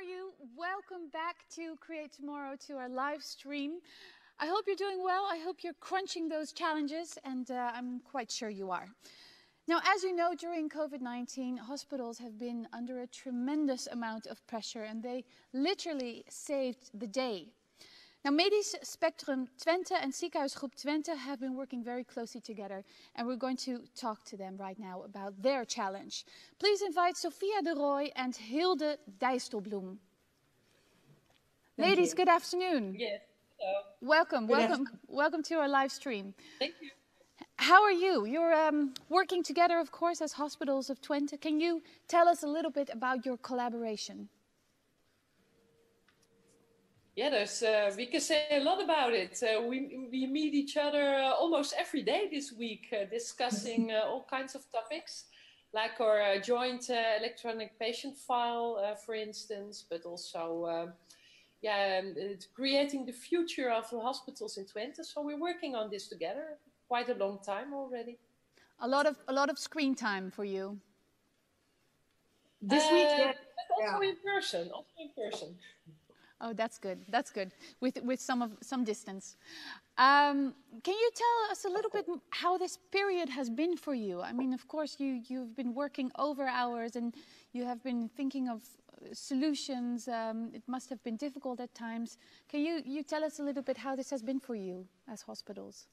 are you? Welcome back to Create Tomorrow to our live stream. I hope you're doing well. I hope you're crunching those challenges, and uh, I'm quite sure you are. Now, as you know, during COVID 19, hospitals have been under a tremendous amount of pressure, and they literally saved the day. Now, Medisch Spectrum Twente and Ziekenhuisgroep Twente have been working very closely together, and we're going to talk to them right now about their challenge. Please invite Sophia de Roy and Hilde Dijsselbloem. Ladies, you. good afternoon. Yes. Hello. Welcome, good welcome, welcome to our live stream. Thank you. How are you? You're um, working together, of course, as hospitals of Twente. Can you tell us a little bit about your collaboration? Yeah, there's, uh, we can say a lot about it. Uh, we, we meet each other uh, almost every day this week, uh, discussing uh, all kinds of topics, like our uh, joint electronic patient file, for instance, but also yeah, um, creating the future of the hospitals in Twente. So we're working on this together quite a long time already. A lot of a lot of screen time for you. This week, yeah. also in person. Also in person. Oh, that's good. That's good. With with some of some distance. Um, can you tell us a little bit how this period has been for you? I mean, of course, you you've been working over hours and you have been thinking of uh, solutions. Um, it must have been difficult at times. Can you you tell us a little bit how this has been for you as hospitals?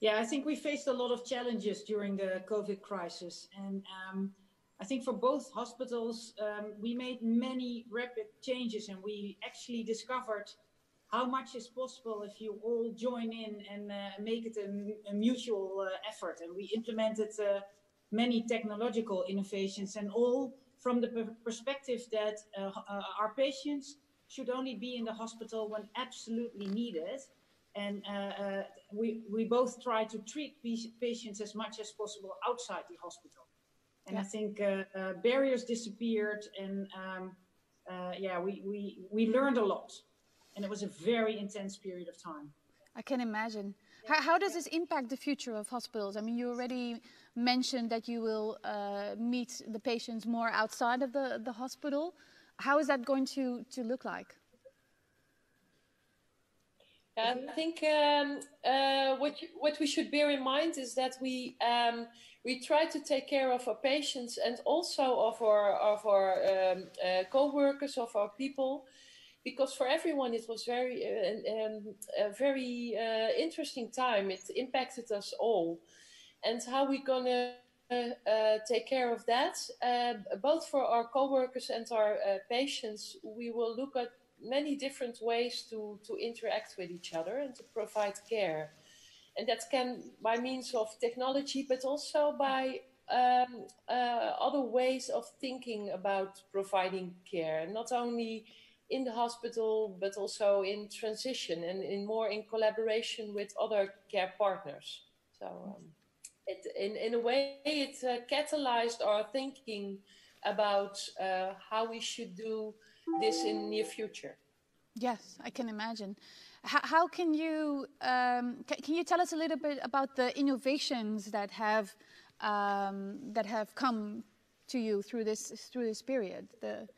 Yeah, I think we faced a lot of challenges during the COVID crisis, and. Um, I think for both hospitals, um, we made many rapid changes and we actually discovered how much is possible if you all join in and uh, make it a, a mutual uh, effort. And we implemented uh, many technological innovations and all from the perspective that uh, uh, our patients should only be in the hospital when absolutely needed. And uh, we, we both try to treat patients as much as possible outside the hospital. And yeah. I think uh, uh, barriers disappeared, and um, uh, yeah, we, we we learned a lot, and it was a very intense period of time. I can imagine. How, how does this impact the future of hospitals? I mean, you already mentioned that you will uh, meet the patients more outside of the, the hospital. How is that going to, to look like? I think um, uh, what you, what we should bear in mind is that we um, we try to take care of our patients and also of our of our um, uh, co-workers, of our people, because for everyone it was very uh, um, a very uh, interesting time. It impacted us all, and how we gonna. Uh, take care of that, uh, both for our co-workers and our patients. We will look at many different ways to, to interact with each other and to provide care. And that can by means of technology, but also by um, uh, other ways of thinking about providing care, not only in the hospital, but also in transition and in more in collaboration with other care partners. So, um, it, in, in a way, it uh, catalyzed our thinking about uh, how we should do this in near future. Yes, I can imagine. How, how can you um, can, can, you tell us a little bit about the innovations that have um, that have come to you through this through this period? The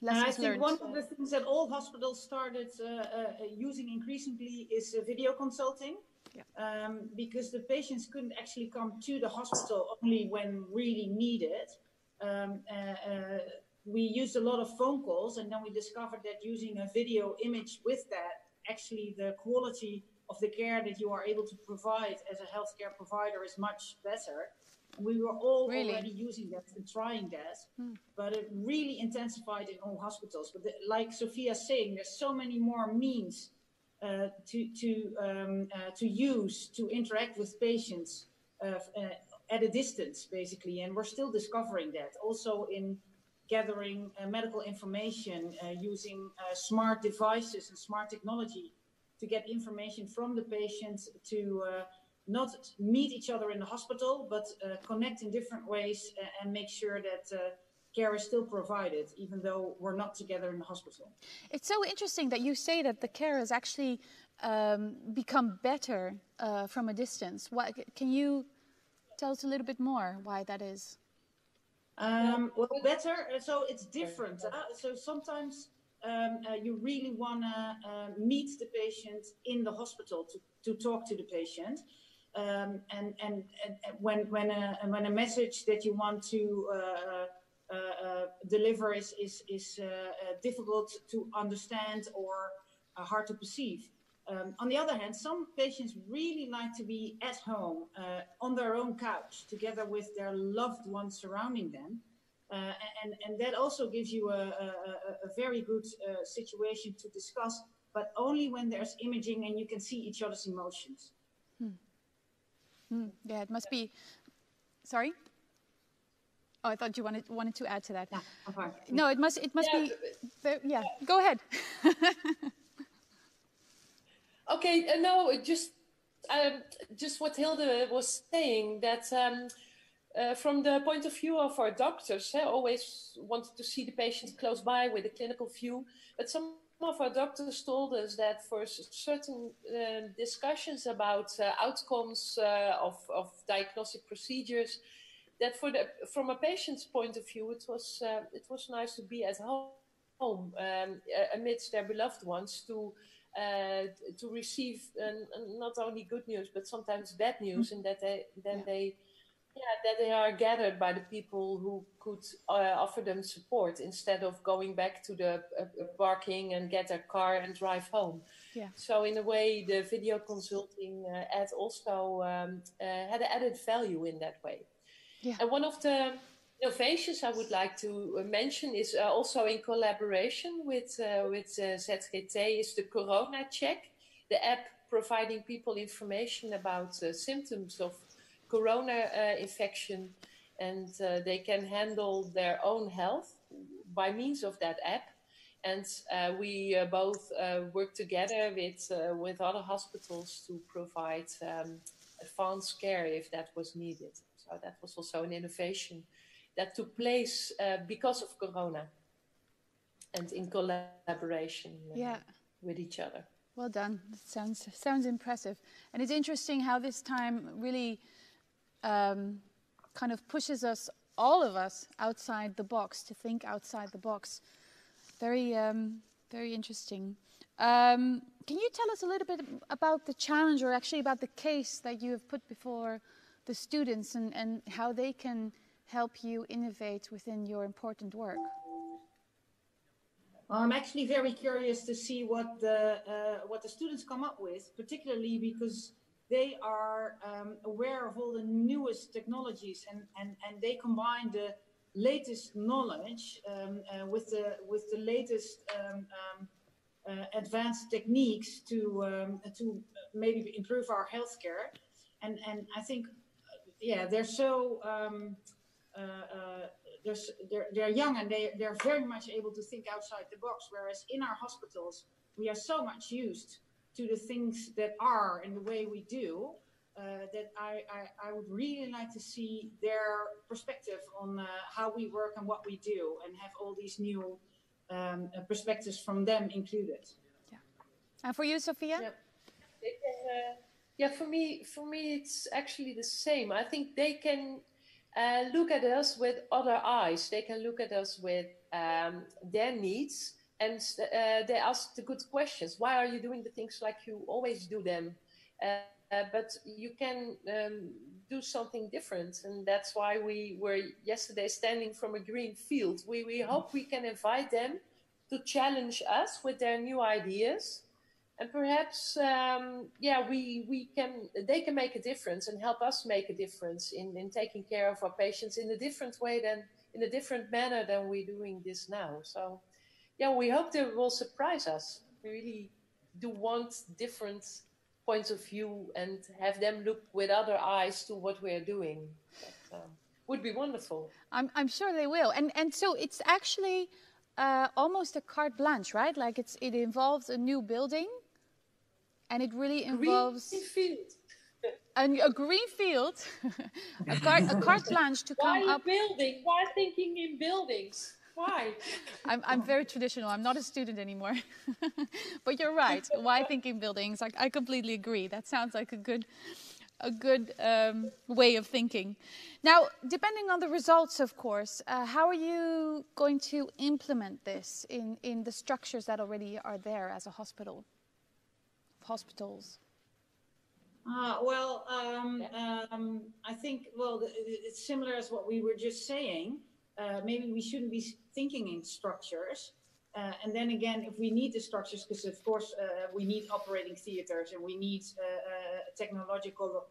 lessons I think learned. one of the things that all hospitals started uh, uh, using increasingly is uh, video consulting. Yeah. Um, because the patients couldn't actually come to the hospital only when really needed. Um, uh, uh, we used a lot of phone calls and then we discovered that using a video image with that, actually the quality of the care that you are able to provide as a healthcare provider is much better. We were all really? already using that and trying that, hmm. but it really intensified in all hospitals. But the, like Sophia's saying, there's so many more means uh, to to um, uh, to use to interact with patients uh, uh at a distance, basically, and we're still discovering that. Also in gathering uh, medical information uh, using uh, smart devices and smart technology to get information from the patients to not meet each other in the hospital, but connect in different ways and make sure that care is still provided, even though we're not together in the hospital. It's so interesting that you say that the care has actually um, become better uh, from a distance. Why, can you tell us a little bit more why that is? Um, well, better. So it's different. Uh, so sometimes um, uh, you really want to uh, meet the patient in the hospital to, to talk to the patient. Um, and, and, and when, when, a, when a message that you want to uh, uh, uh, deliver is, is, is difficult to understand or hard to perceive. Um, on the other hand, some patients really like to be at home uh, on their own couch together with their loved ones surrounding them. Uh, and, and that also gives you a, a, a very good uh, situation to discuss, but only when there's imaging and you can see each other's emotions. Hmm. Hmm. Yeah, it must be. Sorry. Oh, I thought you wanted wanted to add to that. Yeah, no, it must it must yeah. be. Yeah, go ahead. Okay, uh, no, just um, just what Hilde was saying that um, uh, from the point of view of our doctors, eh, always wanted to see the patient close by with a clinical view, but some of our doctors told us that for certain uh, discussions about uh, outcomes uh, of, of diagnostic procedures, that for the from a patient's point of view, it was uh, it was nice to be at home um, amidst their beloved ones to to receive not only good news but sometimes bad news, and that they then yeah. they yeah that they are gathered by the people who could uh, offer them support instead of going back to the uh, parking and get a car and drive home. Yeah. So in a way, the video consulting uh, ad also um, uh, had added value in that way. Yeah. And one of the innovations I would like to uh, mention is uh, also in collaboration with uh, with uh, ZGT is the Corona Check, the app providing people information about uh, symptoms of corona uh, infection, and they can handle their own health by means of that app. And we both work together with with other hospitals to provide um, advanced care if that was needed. So that was also an innovation that took place uh, because of Corona and in collaboration uh, yeah. with each other. Well done. That sounds sounds impressive, and it's interesting how this time really um, kind of pushes us, all of us, outside the box to think outside the box. Very, um, very interesting. Um, can you tell us a little bit about the challenge, or actually about the case that you have put before the students, and, and how they can help you innovate within your important work? Well, I'm actually very curious to see what the uh, what the students come up with, particularly because they are um, aware of all the newest technologies and, and, and they combine the latest knowledge um, uh, with the with the latest um, um uh, advanced techniques to um, to maybe improve our healthcare. And and I think, yeah, they're so uh, uh, they're, they're young and they, they're very much able to think outside the box. Whereas in our hospitals, we are so much used to the things that are and the way we do uh, that I, I, I, would really like to see their perspective on uh, how we work and what we do and have all these new um, uh, perspectives from them included. Yeah. And for you, Sophia? Yeah. Can, yeah, for me, for me, it's actually the same. I think they can uh, look at us with other eyes. They can look at us with um, their needs and uh, they ask the good questions. Why are you doing the things like you always do them? Uh, but you can um, do something different. And that's why we were yesterday standing from a green field. We, we hope we can invite them to challenge us with their new ideas and perhaps um, yeah we we can they can make a difference and help us make a difference in in taking care of our patients in a different way than in a different manner than we're doing this now. So yeah we hope they will surprise us. We really do want different points of view and have them look with other eyes to what we're doing. Um, would be wonderful. I'm, I'm sure they will. And and so it's actually uh, almost a carte blanche, right? Like it's it involves a new building, and it really involves a, a green field, a, carte, a carte blanche to come Why up. building? Why thinking in buildings? Why? I'm, I'm very traditional. I'm not a student anymore. but you're right. Why thinking buildings? I, I completely agree. That sounds like a good, a good um, way of thinking. Now, depending on the results, of course, uh, how are you going to implement this in, in the structures that already are there as a hospital, hospitals? Uh, well, um, um, I think, well, it's similar as what we were just saying. Uh, maybe we shouldn't be thinking in structures. Uh, and then again, if we need the structures, because of course uh, we need operating theaters and we need uh, uh, technological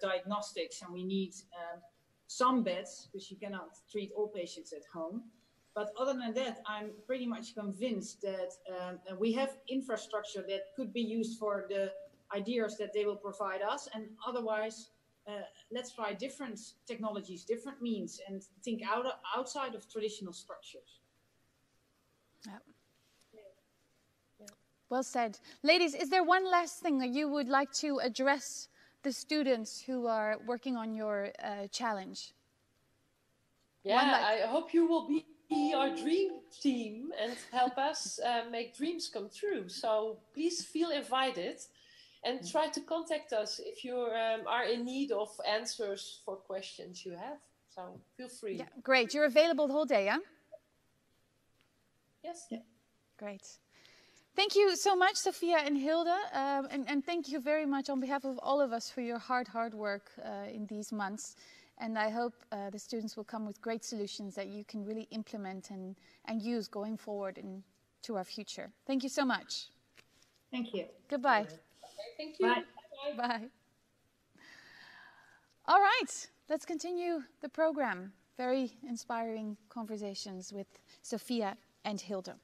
diagnostics and we need um, some beds because you cannot treat all patients at home. But other than that, I'm pretty much convinced that um, we have infrastructure that could be used for the ideas that they will provide us. And otherwise, uh, let's try different technologies, different means, and think out, outside of traditional structures. Yeah. Well said. Ladies, is there one last thing that you would like to address the students who are working on your uh, challenge? Yeah, I hope you will be our dream team and help us uh, make dreams come true. So please feel invited and try to contact us if you um, are in need of answers for questions you have. So feel free. Yeah, great. You're available the whole day, yeah? Yes. Yeah. Great. Thank you so much, Sophia and Hilda, um, and, and, thank you very much on behalf of all of us for your hard, hard work uh, in these months. And I hope uh, the students will come with great solutions that you can really implement and, and use going forward into our future. Thank you so much. Thank you. Goodbye. Thank you. Bye. Bye. Bye. All right, let's continue the program. Very inspiring conversations with Sophia and Hilda.